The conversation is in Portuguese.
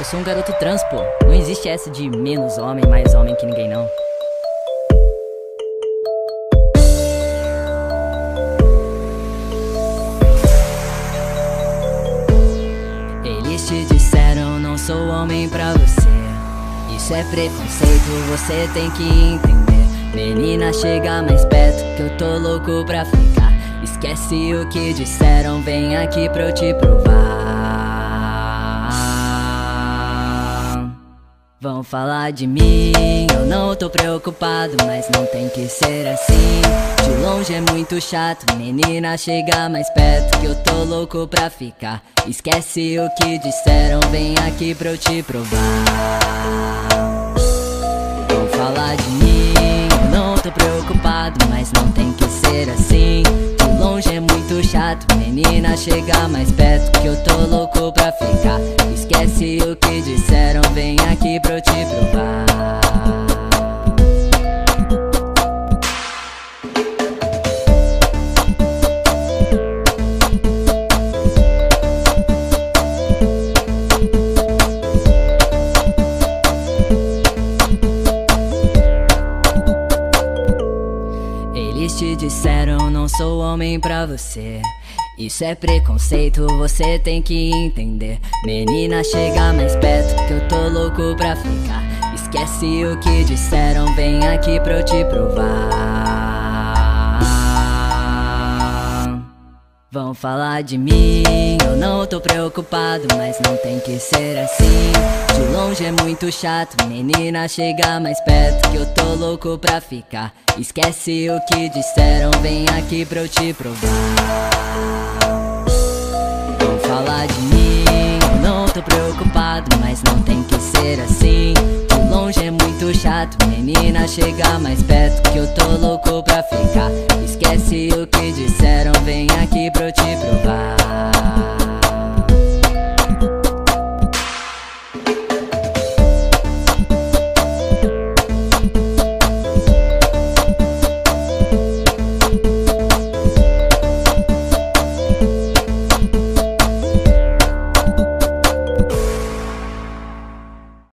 Eu sou um garoto trans, pô. Não existe essa de menos homem, mais homem que ninguém, não. Eles te disseram, não sou homem pra você. Isso é preconceito, você tem que entender. Menina, chega mais perto, que eu tô louco pra ficar. Esquece o que disseram, vem aqui pra eu te provar. Vão falar de mim, eu não tô preocupado, mas não tem que ser assim. De longe é muito chato, menina, chega mais perto que eu tô louco pra ficar. Esquece o que disseram, vem aqui pra eu te provar. Vão falar de mim, eu não tô preocupado, mas não tem que ser assim. De longe é muito chato, menina, chega mais perto que eu tô louco pra ficar. Esquece o que disseram, vem aqui pra eu te provar. Te disseram não sou homem pra você. Isso é preconceito, você tem que entender. Menina, chega mais perto que eu tô louco pra ficar. Esquece o que disseram, vem aqui pra eu te provar. Vão falar de mim, eu não tô preocupado, mas não tem que ser assim. De longe é muito chato, menina, chega mais perto que eu tô louco pra ficar. Esquece o que disseram, vem aqui pra eu te provar. Vão falar de mim, eu não tô preocupado, chato Menina, chega mais perto que eu tô louco pra ficar. Esquece o que disseram, vem aqui pra eu te provar.